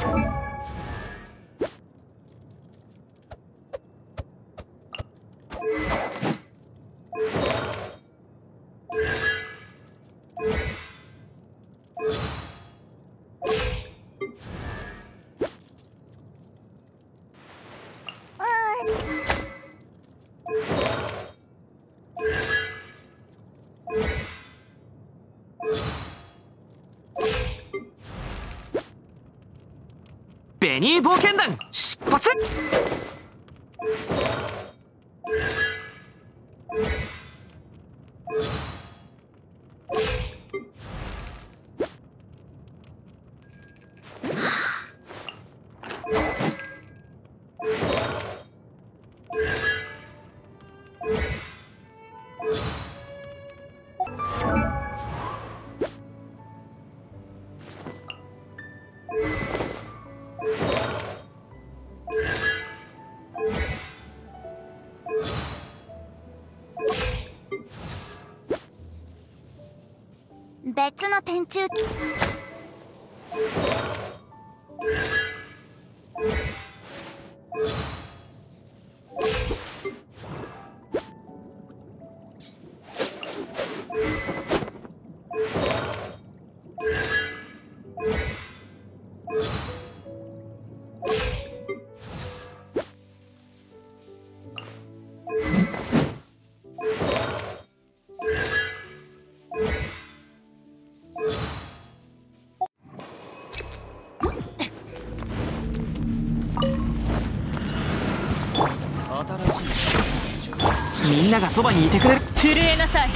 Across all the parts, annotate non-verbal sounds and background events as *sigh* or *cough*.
you 冒険団出発！別の天柱みんながそばにいてくれる。震えなさい。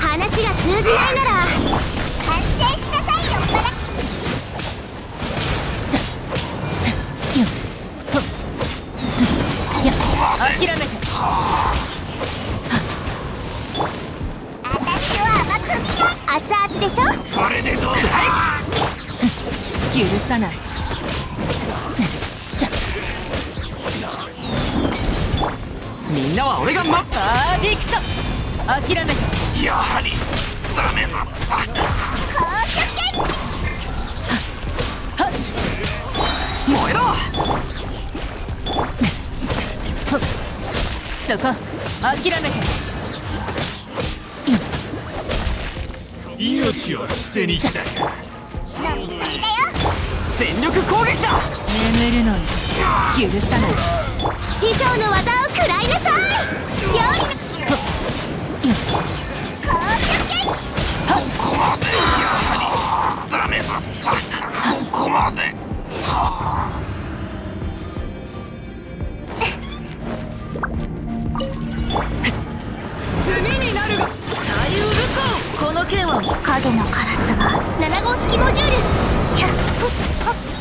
話が通じないなら反省しなさいよっぱら諦めて。私を甘く見ない熱々でしょ？これでどうだ許さないみんなは俺が待つ。パーフェクト諦めてやはりダメだった燃えろ。そこ諦めて命を捨てに来た。か飲みすぎだよ。全力攻撃だ。眠るのよ許さない師匠の技を食らいなさい料理の公主権この剣は。影のカラスが7号式モジュール。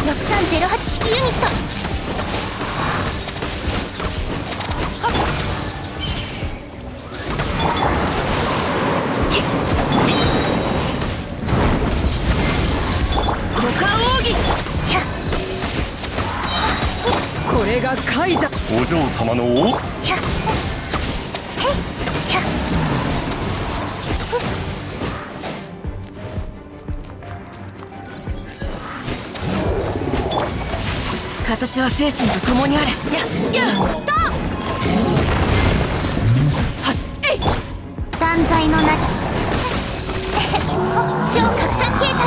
6308式ユニット。これがカイザお嬢様のお形は精神と共にあれややはっえい。断罪のな *laughs* 超拡散形態。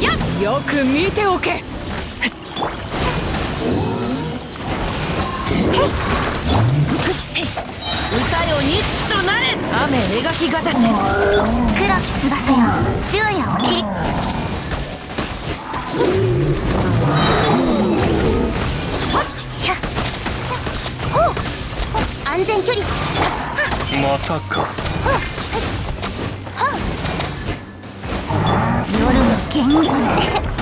やよく見ておけ。歌よ錦となれ。雨描きがたし黒き翼よ。昼夜を切り安全距離またか。夜の元気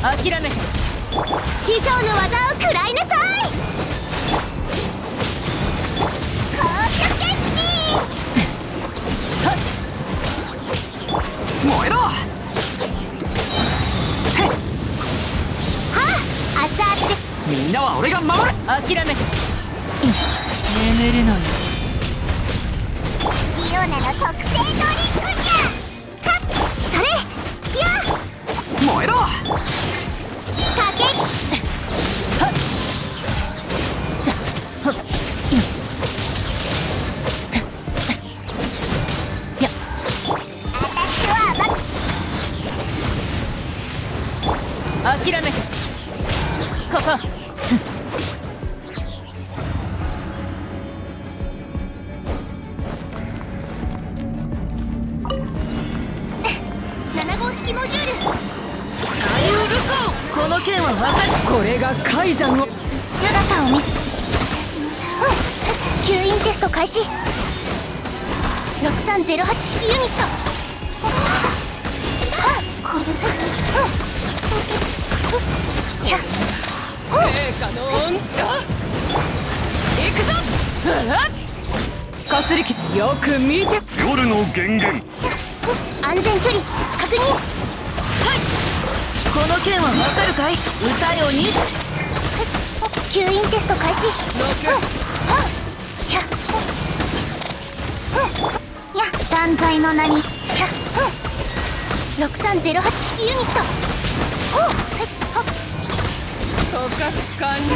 諦めて師匠の技を食らいなさいはっ燃えろはあ熱々でみんなは俺が守る諦めて眠るのよリオナの特製ドリンクじゃはっそれや燃えろれが海山を。姿を見せ吸引テスト開始。6308式ユニット。これやっ陛下の恩茶行くぞうわっかすりきよく見て夜の源源安全距離確認この剣は分かるかい？歌よに。吸引テスト開始。やや断罪の名にや6308式ユニットほう捕獲完了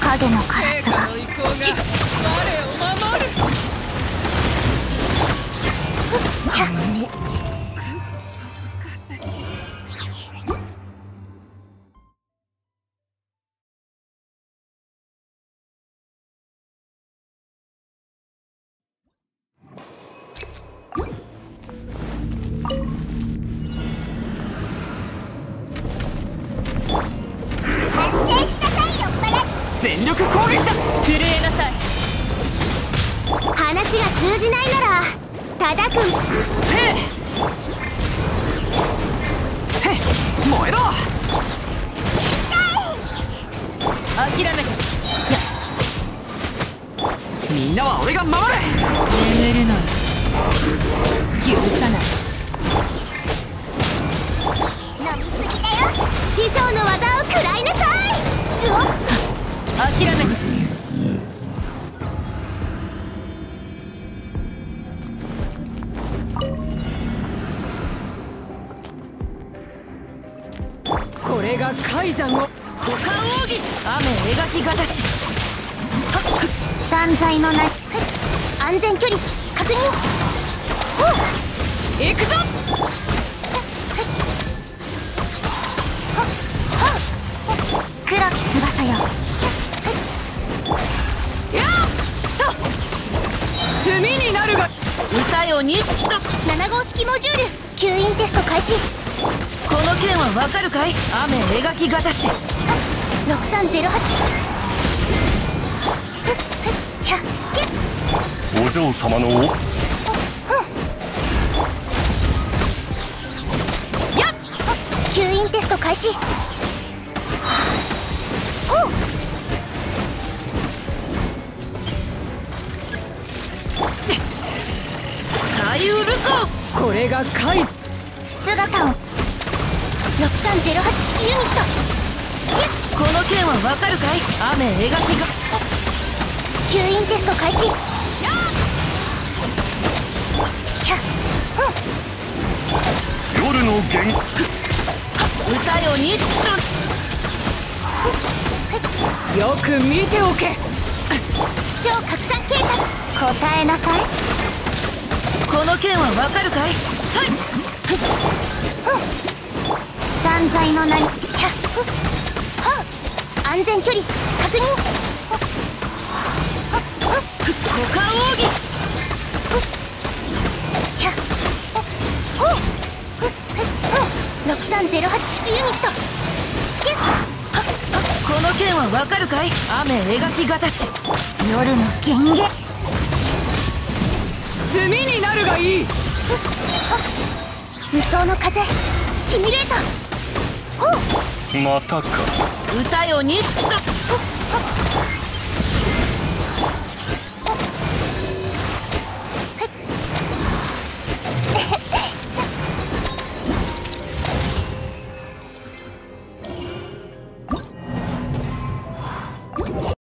影のカラ陛スが力攻撃だ。震えなさい。話が通じないなら叩くへえへえ燃えろ。諦めて。みんなは俺が守る眠るのよ許さない。飲みすぎだよ。師匠の技を食らいなさい。うおっ諦めてこれが海山を股間奥義雨描きがたし。断罪の名安全距離。確認。行くぞ。7号式モジュール吸引テスト開始。この剣はわかるかい？雨描きがたし。6308ひゃっ。けお嬢様のおやっ。吸引テスト開始これが海姿を6308式ユニットこの剣はわかるかい？雨描きが吸引テスト開始夜の源歌よ錦とよく見ておけ。超拡散計画。答えなさい。この件はわかるかい？断罪の名にひゃはあ安全距離。確認。股間奥義ひゃほう6308式ユニット。この件はわかるかい？雨描きがたし。夜の源下炭になるがいい。無双の風シミュレーター。またか。歌よ錦と